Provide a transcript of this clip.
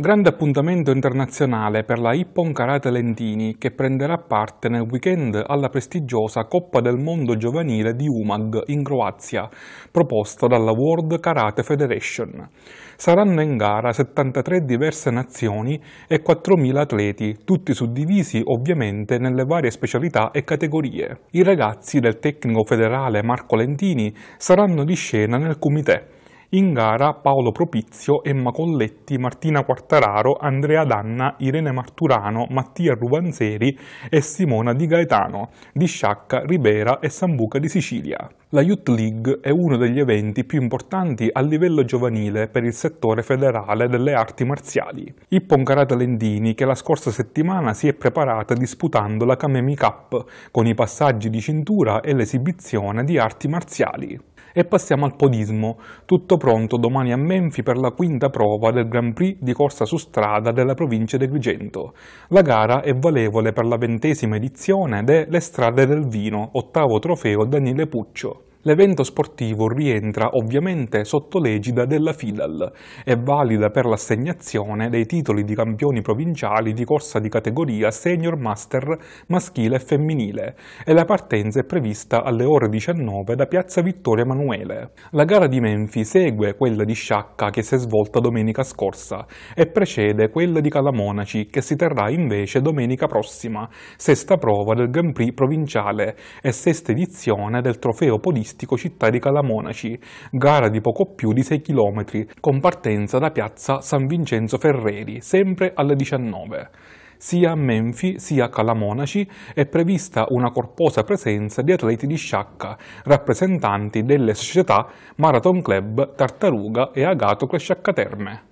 Grande appuntamento internazionale per la Ippon Karate Lentini che prenderà parte nel weekend alla prestigiosa Coppa del Mondo Giovanile di Umag in Croazia, proposta dalla World Karate Federation. Saranno in gara 73 diverse nazioni e 4.000 atleti, tutti suddivisi ovviamente nelle varie specialità e categorie. I ragazzi del tecnico federale Marco Lentini saranno di scena nel comité in gara Paolo Propizio, Emma Colletti, Martina Quartararo, Andrea Danna, Irene Marturano, Mattia Ruvanzeri e Simona Di Gaetano, di Sciacca, Ribera e Sambuca di Sicilia. La Youth League è uno degli eventi più importanti a livello giovanile per il settore federale delle arti marziali. Ippon Karate Lendini che la scorsa settimana si è preparata disputando la Kamemi Cup con i passaggi di cintura e l'esibizione di arti marziali. E passiamo al podismo, tutto pronto domani a Menfi per la quinta prova del Grand Prix di corsa su strada della provincia di Agrigento. La gara è valevole per la ventesima edizione de Le Strade del Vino, ottavo trofeo Daniele Puccio. L'evento sportivo rientra ovviamente sotto l'egida della FIDAL, è valida per l'assegnazione dei titoli di campioni provinciali di corsa di categoria Senior Master maschile e femminile e la partenza è prevista alle ore 19 da Piazza Vittorio Emanuele. La gara di Menfi segue quella di Sciacca che si è svolta domenica scorsa e precede quella di Calamonaci che si terrà invece domenica prossima, sesta prova del Grand Prix provinciale e sesta edizione del trofeo podista turistico città di Calamonaci, gara di poco più di 6 km, con partenza da piazza San Vincenzo Ferreri, sempre alle 19 sia a Menfi sia a Calamonaci è prevista una corposa presenza di atleti di sciacca, rappresentanti delle società Marathon Club, Tartaruga e Agato Sciacca Terme.